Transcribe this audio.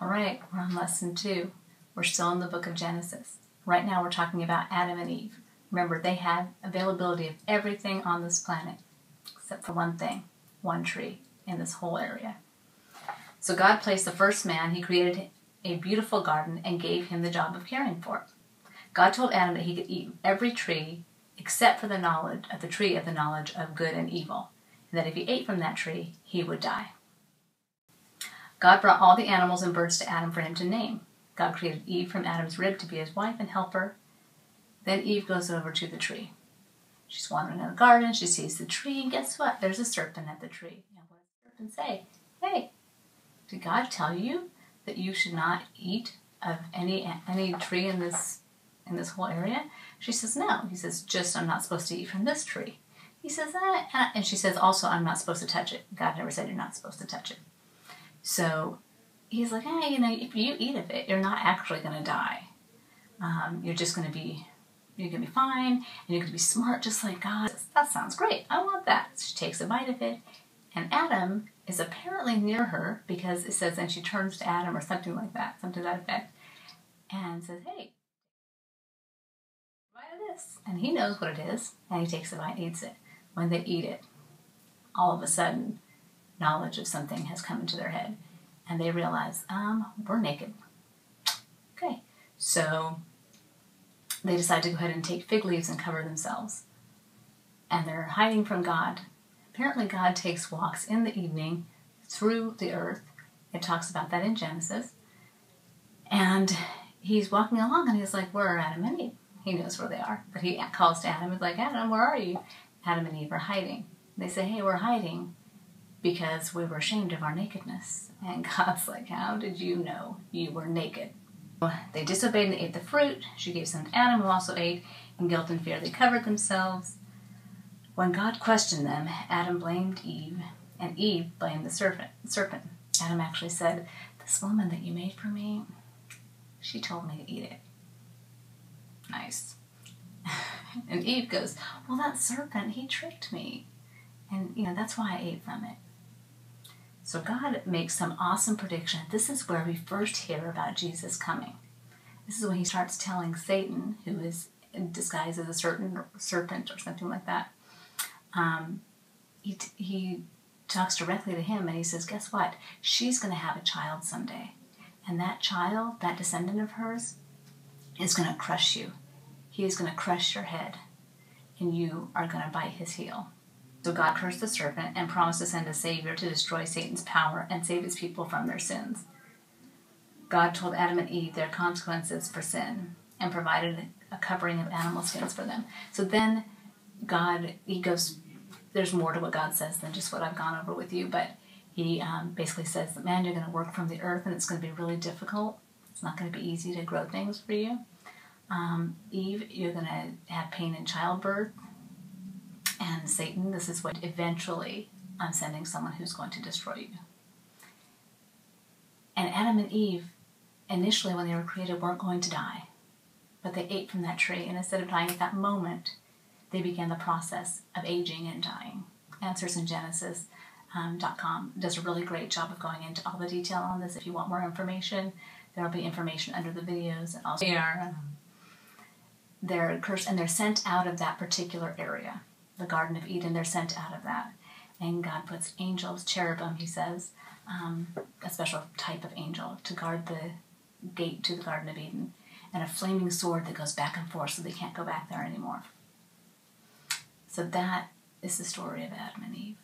All right, we're on lesson two. We're still in the book of Genesis. Right now, we're talking about Adam and Eve. Remember, they had availability of everything on this planet except for one thing one tree in this whole area. So, God placed the first man, He created a beautiful garden and gave him the job of caring for it. God told Adam that he could eat every tree except for the knowledge of the tree of the knowledge of good and evil, and that if he ate from that tree, he would die. God brought all the animals and birds to Adam for him to name. God created Eve from Adam's rib to be his wife and helper. Then Eve goes over to the tree. She's wandering in the garden, she sees the tree, and guess what? There's a serpent at the tree. And what does the serpent say? Hey, did God tell you that you should not eat of any any tree in this in this whole area? She says, No. He says, Just I'm not supposed to eat from this tree. He says, ah, and she says, Also, I'm not supposed to touch it. God never said you're not supposed to touch it. So he's like, Hey, you know, if you eat of it, you're not actually going to die. Um, you're just going to be you're going to be fine and you're going to be smart just like God. That sounds great. I want that. She takes a bite of it. And Adam is apparently near her because it says, and she turns to Adam or something like that, something to that effect, and says, Hey, this. And he knows what it is, and he takes a bite and eats it. When they eat it, all of a sudden, knowledge of something has come into their head, and they realize, um, we're naked. Okay, so they decide to go ahead and take fig leaves and cover themselves. And they're hiding from God. Apparently, God takes walks in the evening through the earth. It talks about that in Genesis. And he's walking along and he's like, Where are Adam and Eve? He knows where they are. But he calls to Adam. And he's like, Adam, where are you? Adam and Eve are hiding. They say, Hey, we're hiding because we were ashamed of our nakedness. And God's like, How did you know you were naked? They disobeyed and ate the fruit. She gave some to Adam, who also ate. In guilt and fear, they covered themselves. When God questioned them, Adam blamed Eve, and Eve blamed the serpent. serpent. Adam actually said, This woman that you made for me, she told me to eat it. Nice. and Eve goes, Well, that serpent, he tricked me. And, you know, that's why I ate from it. So God makes some awesome prediction. This is where we first hear about Jesus coming. This is when he starts telling Satan, who is disguised as a certain serpent or something like that. Um, he, he talks directly to him and he says, Guess what? She's going to have a child someday. And that child, that descendant of hers, is going to crush you. He is going to crush your head, and you are going to bite his heel. So God cursed the serpent and promised to send a Savior to destroy Satan's power and save his people from their sins. God told Adam and Eve their consequences for sin and provided a covering of animal skins for them. So then God, he goes, there's more to what God says than just what I've gone over with you, but he um, basically says that, man, you're going to work from the earth and it's going to be really difficult. It's not going to be easy to grow things for you. Um, Eve, you're going to have pain in childbirth. And Satan, this is what eventually I'm sending someone who's going to destroy you. And Adam and Eve, initially when they were created, weren't going to die. But they ate from that tree, and instead of dying at that moment, they began the process of aging and dying. Answers in Genesis. Um, .com does a really great job of going into all the detail on this. If you want more information, there will be information under the videos and also are, they're cursed and they're sent out of that particular area, the Garden of Eden. They're sent out of that, and God puts angels, cherubim, He says, um, a special type of angel to guard the gate to the Garden of Eden, and a flaming sword that goes back and forth so they can't go back there anymore. So that is the story of Adam and Eve.